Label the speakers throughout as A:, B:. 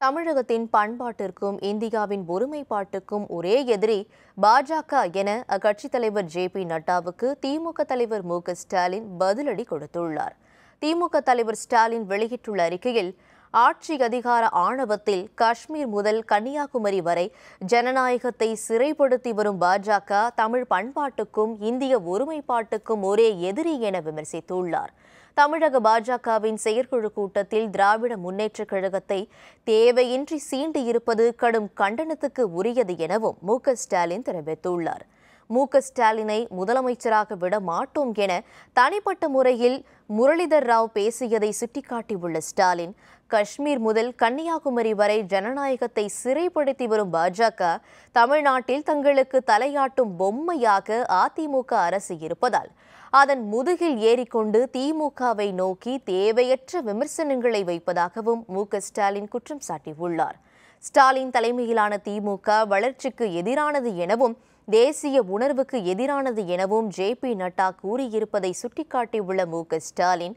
A: தமிழகத்தின் பண்பாட்டிற்கும் இந்தியாவின் ஒருமைப்பாட்டுக்கும் ஒரே எதிரி பாஜக என அக்கட்சித் தலைவர் ஜே பி நட்டாவுக்கு திமுக தலைவர் மு க ஸ்டாலின் பதிலடி கொடுத்துள்ளார். திமுக தலைவர் ஸ்டாலின் வெளியிட்டுள்ள அறிக்கையில் ஆட்சி அதிகார ஆணவத்தில் காஷ்மீர் முதல் கன்னியாகுமரி வரை ஜனநாயகத்தை சிறைப்படுத்தி வரும் பாஜக தமிழ் பண்பாட்டுக்கும் இந்திய ஒருமைப்பாட்டுக்கும் ஒரே எதிரி என விமர்சித்துள்ளார். தமிழக பாஜகவின் செயற்குழு கூட்டத்தில் திராவிட முன்னேற்றக் கழகத்தை தேவையின்றி சீண்டி இருப்பது கடும் கண்டனத்துக்கு உரியது எனவும் மு ஸ்டாலின் தெரிவித்துள்ளார். மு க ஸ்டாலினை முதலமைச்சராக விட மாட்டோம் என தனிப்பட்ட முறையில் முரளிதர் ராவ் பேசியதை சுட்டிக்காட்டியுள்ள ஸ்டாலின் காஷ்மீர் முதல் கன்னியாகுமரி வரை ஜனநாயகத்தை சிறைப்படுத்தி வரும் பாஜக தமிழ்நாட்டில் தங்களுக்கு தலையாட்டும் பொம்மையாக அதிமுக அரசு இருப்பதால் அதன் முதுகில் ஏறிக்கொண்டு திமுகவை நோக்கி தேவையற்ற விமர்சனங்களை வைப்பதாகவும் மு க ஸ்டாலின் குற்றம் சாட்டியுள்ளார். ஸ்டாலின் தலைமையிலான திமுக வளர்ச்சிக்கு எதிரானது எனவும் தேசிய உணர்வுக்கு எதிரானது எனவும் ஜே பி நட்டா கூறியிருப்பதை சுட்டிக்காட்டியுள்ள மு க ஸ்டாலின்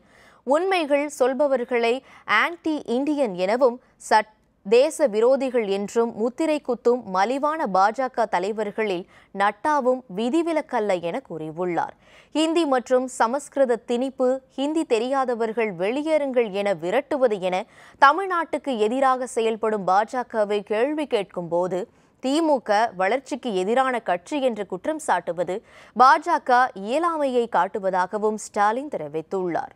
A: உண்மைகள் சொல்பவர்களை ஆன்டி இந்தியன் எனவும் சட் தேச விரோதிகள் என்றும் முத்திரை குத்தும் மலிவான பாஜக தலைவர்களில் நட்டாவும் விதிவிலக்கல்ல என கூறியுள்ளார். ஹிந்தி மற்றும் சமஸ்கிருத திணிப்பு ஹிந்தி தெரியாதவர்கள் வெளியேறுங்கள் என விரட்டுவது என தமிழ்நாட்டுக்கு எதிராக செயல்படும் பாஜகவை கேள்வி கேட்கும் போது திமுக வளர்ச்சிக்கு எதிரான கட்சி என்று குற்றம் சாட்டுவது பாஜக இயலாமையை காட்டுவதாகவும் ஸ்டாலின் தெரிவித்துள்ளார்.